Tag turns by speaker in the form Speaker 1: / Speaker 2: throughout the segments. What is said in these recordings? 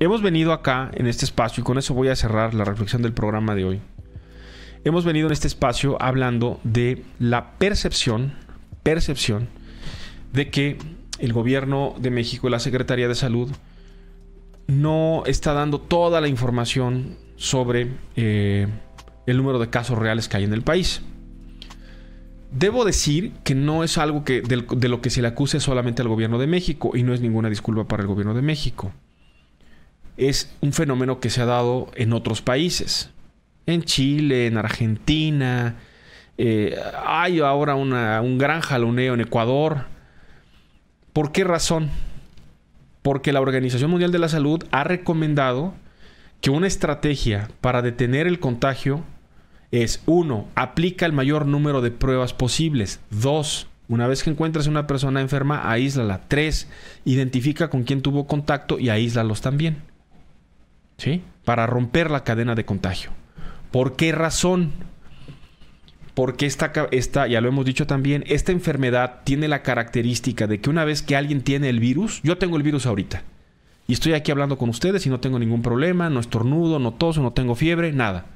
Speaker 1: Hemos venido acá en este espacio y con eso voy a cerrar la reflexión del programa de hoy. Hemos venido en este espacio hablando de la percepción, percepción de que el gobierno de México y la Secretaría de Salud no está dando toda la información sobre eh, el número de casos reales que hay en el país. Debo decir que no es algo que, de, de lo que se le acuse solamente al gobierno de México y no es ninguna disculpa para el gobierno de México es un fenómeno que se ha dado en otros países. En Chile, en Argentina. Eh, hay ahora un gran jaloneo en Ecuador. ¿Por qué razón? Porque la Organización Mundial de la Salud ha recomendado que una estrategia para detener el contagio es, uno, aplica el mayor número de pruebas posibles. Dos, una vez que encuentres una persona enferma, aíslala. Tres, identifica con quién tuvo contacto y aíslalos también. ¿Sí? Para romper la cadena de contagio. ¿Por qué razón? Porque esta, esta, ya lo hemos dicho también, esta enfermedad tiene la característica de que una vez que alguien tiene el virus, yo tengo el virus ahorita, y estoy aquí hablando con ustedes y no tengo ningún problema, no estornudo, no toso, no tengo fiebre, nada.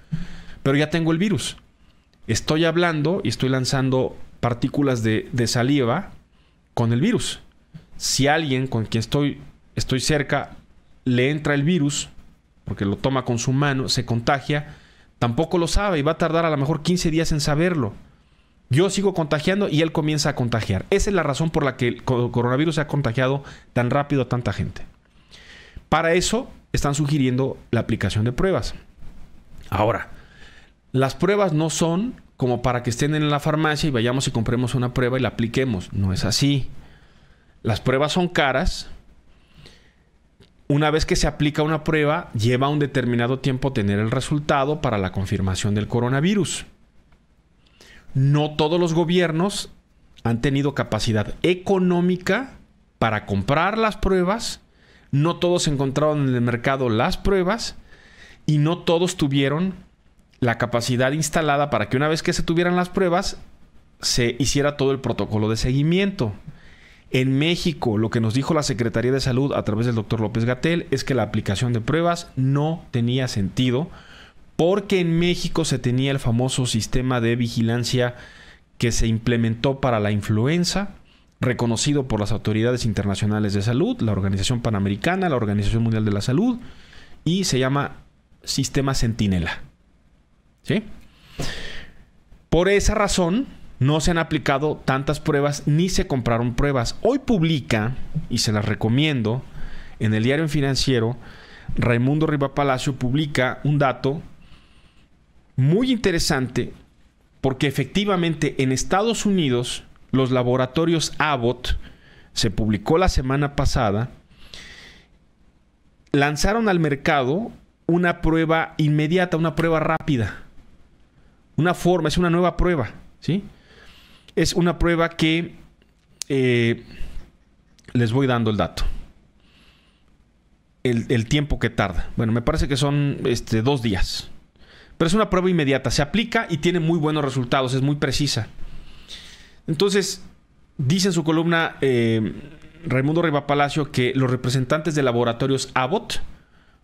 Speaker 1: Pero ya tengo el virus. Estoy hablando y estoy lanzando partículas de, de saliva con el virus. Si alguien con quien estoy, estoy cerca le entra el virus, porque lo toma con su mano, se contagia, tampoco lo sabe y va a tardar a lo mejor 15 días en saberlo. Yo sigo contagiando y él comienza a contagiar. Esa es la razón por la que el coronavirus se ha contagiado tan rápido a tanta gente. Para eso están sugiriendo la aplicación de pruebas. Ahora, las pruebas no son como para que estén en la farmacia y vayamos y compremos una prueba y la apliquemos. No es así. Las pruebas son caras, una vez que se aplica una prueba, lleva un determinado tiempo tener el resultado para la confirmación del coronavirus. No todos los gobiernos han tenido capacidad económica para comprar las pruebas, no todos encontraron en el mercado las pruebas y no todos tuvieron la capacidad instalada para que una vez que se tuvieran las pruebas se hiciera todo el protocolo de seguimiento. En México, lo que nos dijo la Secretaría de Salud a través del doctor López Gatel es que la aplicación de pruebas no tenía sentido porque en México se tenía el famoso sistema de vigilancia que se implementó para la influenza, reconocido por las autoridades internacionales de salud, la Organización Panamericana, la Organización Mundial de la Salud, y se llama Sistema Centinela. ¿Sí? Por esa razón, no se han aplicado tantas pruebas ni se compraron pruebas. Hoy publica, y se las recomiendo, en el diario financiero, Raimundo Riva Palacio publica un dato muy interesante porque efectivamente en Estados Unidos los laboratorios Abbott, se publicó la semana pasada, lanzaron al mercado una prueba inmediata, una prueba rápida. Una forma, es una nueva prueba, ¿sí? Es una prueba que eh, les voy dando el dato. El, tiempo que tarda. Bueno, me parece que son este, dos días. Pero es una prueba inmediata. Se aplica y tiene muy buenos resultados. Es muy precisa. Entonces, dice en su columna eh, Raimundo Riva Palacio que los representantes de laboratorios Abbott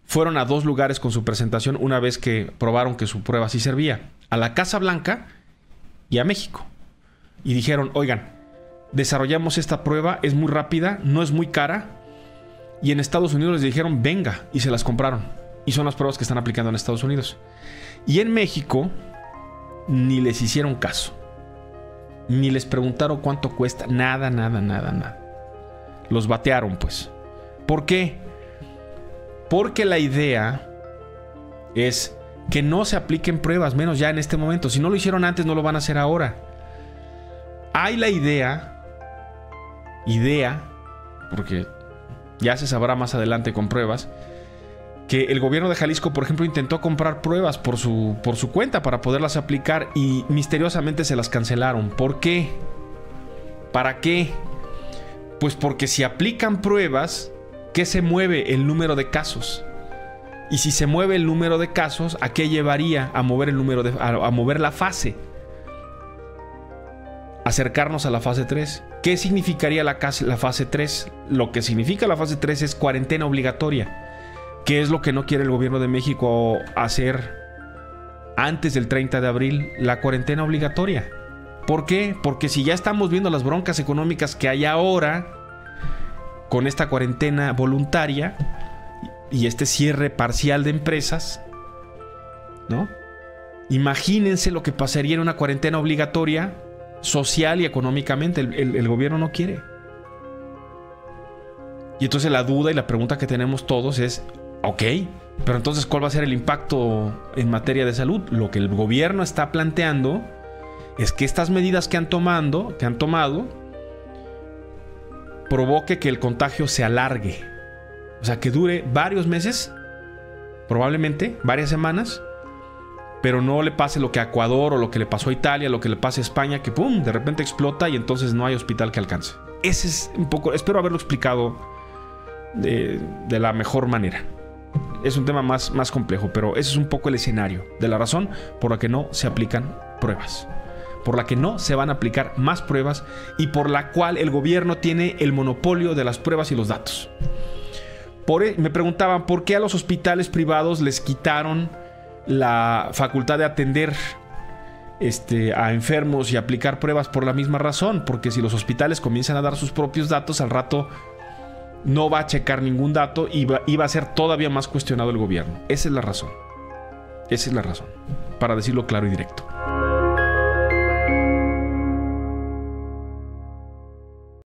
Speaker 1: fueron a dos lugares con su presentación una vez que probaron que su prueba sí servía. A la Casa Blanca y a México y dijeron, oigan, desarrollamos esta prueba, es muy rápida, no es muy cara. Y en Estados Unidos les dijeron, venga, y se las compraron. Y son las pruebas que están aplicando en Estados Unidos. Y en México, ni les hicieron caso. Ni les preguntaron cuánto cuesta. Nada, nada, nada, nada. Los batearon, pues. ¿Por qué? Porque la idea es que no se apliquen pruebas, menos ya en este momento. Si no lo hicieron antes, no lo van a hacer ahora hay la idea, idea, porque ya se sabrá más adelante con pruebas, que el gobierno de Jalisco, por ejemplo, intentó comprar pruebas por su, por su cuenta para poderlas aplicar y misteriosamente se las cancelaron. ¿Por qué? ¿Para qué? Pues porque si aplican pruebas, ¿qué se mueve el número de casos? Y si se mueve el número de casos, ¿a qué llevaría a mover el número de a mover la fase? Acercarnos a la fase 3. ¿Qué significaría la, fase 3? Lo que significa la fase 3 es cuarentena obligatoria. ¿Qué es lo que no quiere el gobierno de México hacer antes del 30 de abril? La cuarentena obligatoria. ¿Por qué? Porque si ya estamos viendo las broncas económicas que hay ahora con esta cuarentena voluntaria y este cierre parcial de empresas, ¿no? Imagínense lo que pasaría en una cuarentena obligatoria social y económicamente. El, gobierno no quiere. Y entonces la duda y la pregunta que tenemos todos es, ok, pero entonces ¿cuál va a ser el impacto en materia de salud? Lo que el gobierno está planteando es que estas medidas que han, tomando, que han tomado provoque que el contagio se alargue. O sea, que dure varios meses, probablemente varias semanas, pero no le pase lo que a Ecuador o lo que le pasó a Italia, lo que le pase a España, que pum, de repente explota y entonces no hay hospital que alcance. Ese es un poco, espero haberlo explicado de, la mejor manera. Es un tema más, más complejo, pero ese es un poco el escenario de la razón por la que no se aplican pruebas por la que no se van a aplicar más pruebas y por la cual el gobierno tiene el monopolio de las pruebas y los datos. Por, e, me preguntaban por qué a los hospitales privados les quitaron la facultad de atender este, a enfermos y aplicar pruebas por la misma razón, porque si los hospitales comienzan a dar sus propios datos, al rato no va a checar ningún dato y va, y va a ser todavía más cuestionado el gobierno. Esa es la razón. Esa es la razón, para decirlo claro y directo.